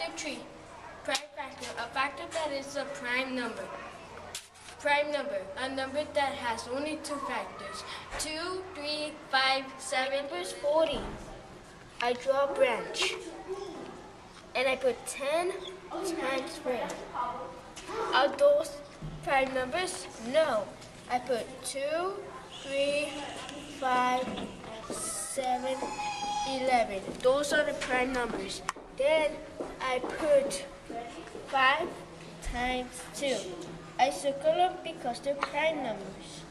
Factor tree. Prime factor, a factor that is a prime number. Prime number, a number that has only two factors. Two, three, five, seven. Number's 40. I draw a branch. And I put 10 times 3. Are those prime numbers? No. I put 2, 3, 5, 7, 11. Those are the prime numbers. Then I put 5 times 2. I circle them because they're prime numbers.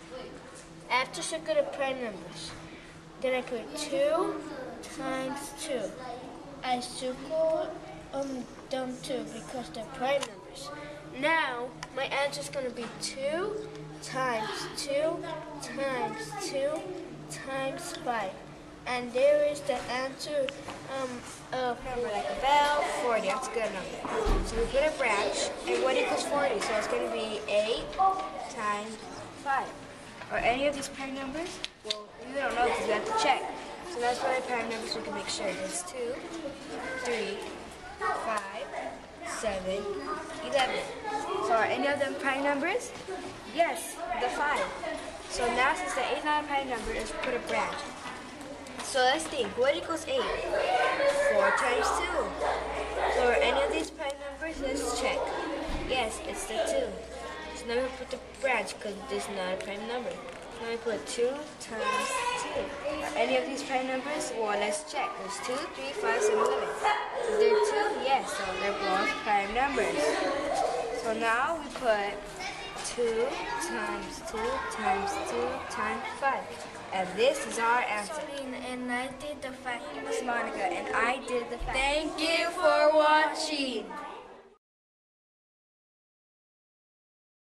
After circle the prime numbers, then I put 2 times 2. I circle um, them too because they're prime numbers. Now, my answer is going to be 2 times 2 times 2 times 5. And there is the answer um, of like a bell, 40, that's a good number. So we put a branch, and what equals 40? So it's going to be 8 times 5. Are any of these prime numbers? Well, you don't know because you have to check. So that's why prime numbers we can make sure. There's 2, 3, 5, 7, 11. So are any of them prime numbers? Yes, the 5. So now since the 8 is not a prime number, let's put a branch. So let's think, what equals 8? 4 times 2. So any of these prime numbers? Let's check. Yes, it's the 2. So now we put the branch because this is not a prime number. Now we put 2 times 2. Are any of these prime numbers? Well, let's check. There's 2, 3, 5, 7, 11. Is there 2? Yes, so they're both prime numbers. So now we put 2 times 2 times 2 times 5. And this is our answer. and I did the factors. It's Monica, and I did the fact. Thank you for watching.